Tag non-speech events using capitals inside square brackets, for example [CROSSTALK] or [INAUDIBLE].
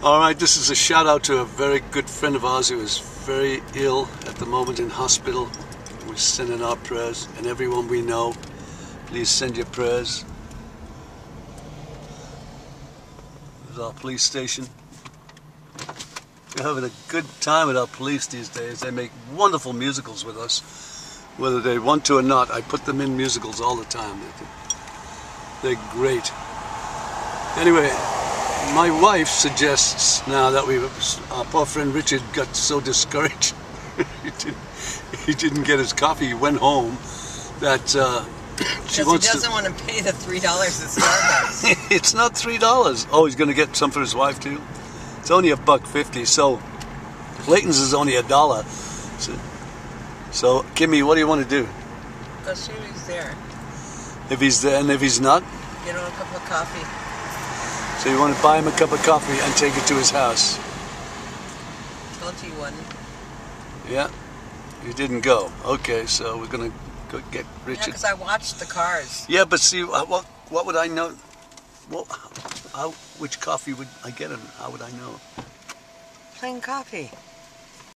All right, this is a shout out to a very good friend of ours who is very ill at the moment in hospital. We're sending our prayers, and everyone we know, please send your prayers. This is our police station. We're having a good time with our police these days. They make wonderful musicals with us, whether they want to or not. I put them in musicals all the time. They're great. Anyway, my wife suggests now that we, our poor friend Richard got so discouraged, [LAUGHS] he, didn't, he didn't get his coffee, he went home, that uh, she Because he doesn't to. want to pay the three dollars at Starbucks. [LAUGHS] it's not three dollars. Oh, he's going to get some for his wife too. It's only a buck fifty. So Clayton's is only a dollar. So, so Kimmy, what do you want to do? Because she was there. If he's there and if he's not, Get him a cup of coffee. So you want to buy him a cup of coffee and take it to his house. Told you one. Yeah, you didn't go. Okay, so we're gonna go get Yeah, Richard. because I watched the cars. Yeah, but see, uh, what what would I know? What, how, which coffee would I get him? How would I know? Plain coffee.